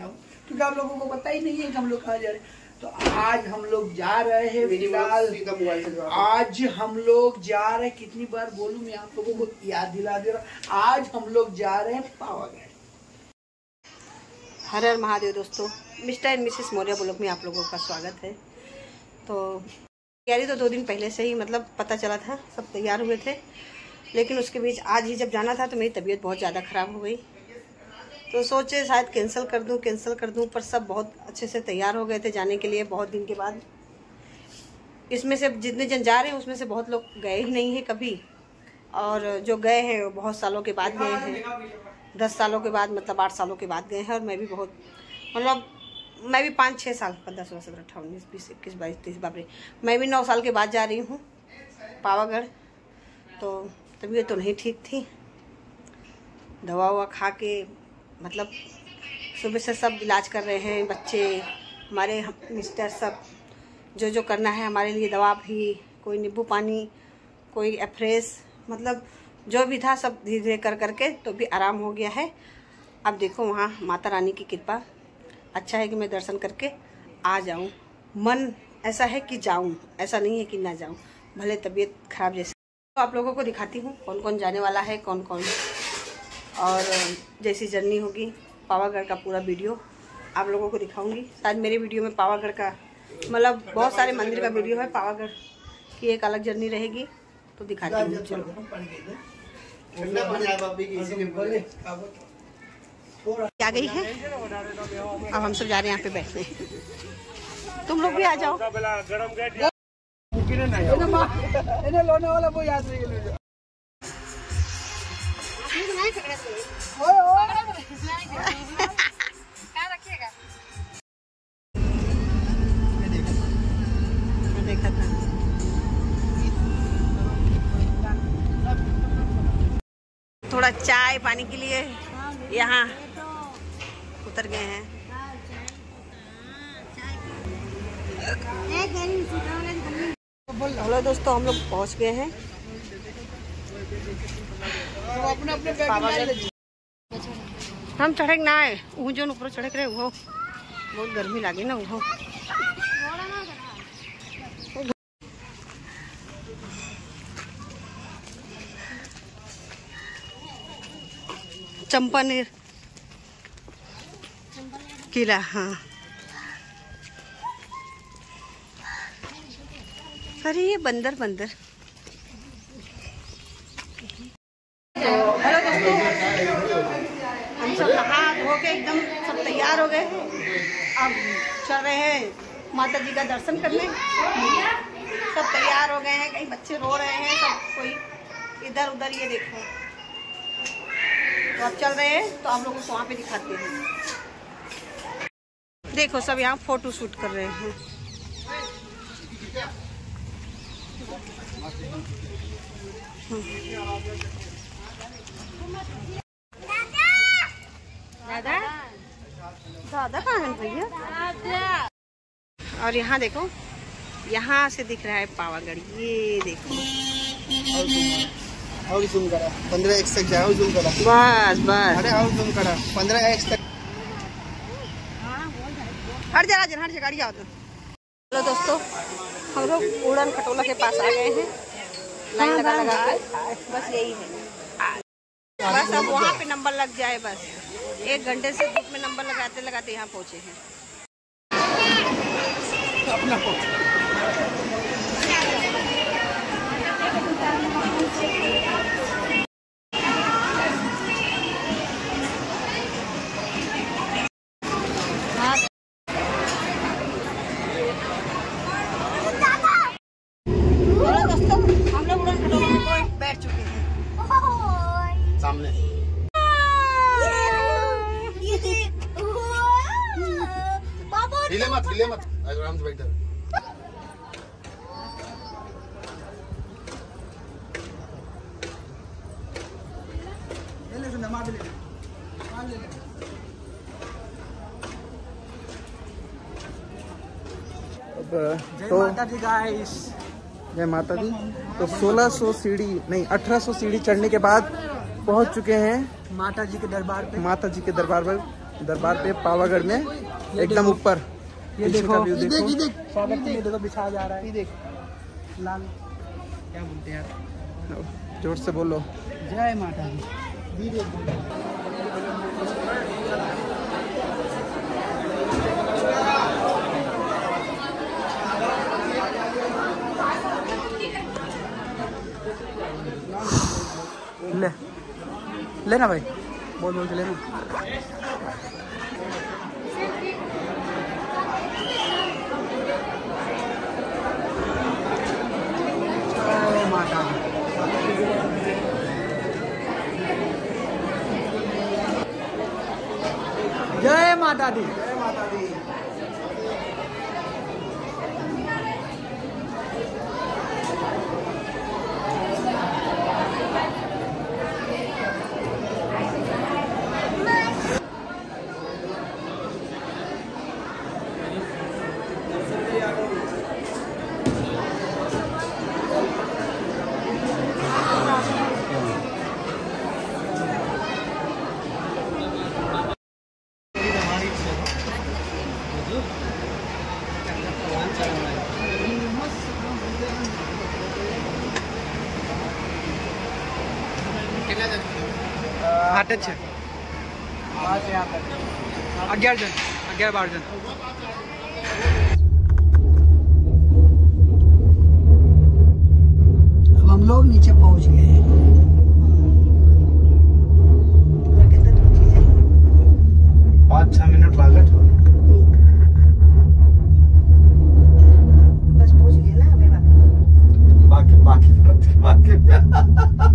क्योंकि आप लोगों को पता ही नहीं है कि हम लोग कहाँ जा रहे हैं। तो आज हम लोग जा रहे हैं फ़िलहाल। आज हम लोग जा रहे हैं कितनी बार बोलूँ मैं आप लोगों को याद दिला दे रहा हूँ। आज हम लोग जा रहे हैं पावागढ़। हर हर महादेव दोस्तों Mr and Mrs Maurya blog में आप लोगों का स्वागत है। तो तैयारी तो दो दिन पहले से ही मतलब पता चला था सब तैयार हुए थे। लेकिन उसके बीच आज ही जब जाना था तो मेरी तबीयत बहुत ज़्यादा ख़राब हो गई। तो सोचे शायद कैंसिल कर दूँ कैंसिल कर दूँ, पर सब बहुत अच्छे से तैयार हो गए थे जाने के लिए बहुत दिन के बाद। इसमें से जितने जन जा रहे हैं, उसमें से बहुत लोग गए ही नहीं हैं कभी। और जो गए हैं, वो बहुत सालों के बाद गए हैं। दस सालों के बाद मतलब आठ सालों के बाद गए हैं, और मैं भी बहुत मतलब मैं भी पाँच छः साल पंद्रह सोलह सत्रह अठारह उन्नीस बीस, इक्कीस, बाईस, तीस, बाबरे। मैं भी नौ साल के बाद जा रही हूँ, पावागढ़। तो तबीयत तो नहीं ठीक थी। दवा ववा खा के मतलब सुबह से सब इलाज कर रहे हैं, बच्चे, हमारे मिस्टर सब, जो जो करना है हमारे लिए दवा भी, कोई नींबू पानी, कोई एफ्रेस मतलब जो भी था सब धीरे धीरे कर करके तो भी आराम हो गया है। अब देखो वहाँ माता रानी की कृपा। अच्छा है कि मैं दर्शन करके आ जाऊँ। मन ऐसा है कि जाऊँ, ऐसा नहीं है कि ना जाऊँ। भले तबीयत खराब जैसे। तो आप लोगों को दिखाती हूँ कौन कौन जाने वाला है कौन कौन और जैसी जर्नी होगी पावागढ़ का पूरा वीडियो आप लोगों को दिखाऊँगी। शायद मेरे वीडियो में पावागढ़ का मतलब बहुत सारे मंदिर का वीडियो है पावागढ़ की एक अलग जर्नी रहेगी तो दिखाती हूँ चलो। आ गई है। अब हम सब जा रहे हैं यहाँ पे बैठने। तुम लोग भी आ जाओ। એને थोड़ा चाय पानी के लिए यहाँ उतर गए हैं। हेलो दोस्तों हम लोग पहुँच गए हैं। हम चढ़े ना आए वो जो ऊपर चढ़े रहे वो बहुत गर्मी लगी ना वो चंपानेर। किला हाँ। अरे, ये बंदर बंदर तो हेलो दोस्तों हम सब नहा धो के एकदम सब तैयार हो गए हैं। अब चल रहे हैं माता जी का दर्शन करने। सब तैयार हो गए हैं, कहीं बच्चे रो रहे हैं, सब कोई इधर उधर, ये देखो। तो अब चल रहे हैं तो आप लोगों को वहाँ पे दिखाते हैं। देखो, सब यहाँ फ़ोटो शूट कर रहे हैं। दादा! दादा कहाँ है भैया? और यहाँ देखो यहाँ से दिख रहा है पावागढ़ ये देखो। और जूम करा पंद्रह एक्स तक जाओ जूम करा। बस बस। अरे और जूम करा पंद्रह एक्स तक। हट जा राजन हट जा गाड़ी आओ तो। हेलो दोस्तों हम लोग उड़न खटोला के पास आ गए हैं। लाइन लगा लगा के बस यही है। बस अब वहाँ पे नंबर लग जाए बस। एक घंटे से धूप में नंबर लगाते लगाते यहाँ पहुँचे हैं। आराम से बैठ। जा तो माता दी गाइस जय माता दी। तो 1600 सीढ़ी नहीं 1800 सीढ़ी चढ़ने के बाद पहुँच चुके हैं माता जी के दरबार पे। माता जी के दरबार पर दरबार पे पावागढ़ में एकदम ऊपर। ये देखो। ये देखो। देख। ये देख। स्वागत के लिए देखो। बिछाया जा रहा है। ये देख। लाल। क्या बोलते हैं यार ज़ोर से बोलो। जय माता दी। ले। लेना भाई। बोल बोल के लेना। जय माता दी जय माता આઠ જ છે અગિયાર જણ અગિયાર બાર अब हम लोग नीचे पहुँच गए पाँच छह मिनट लागत। बाकी बाकी बाकी।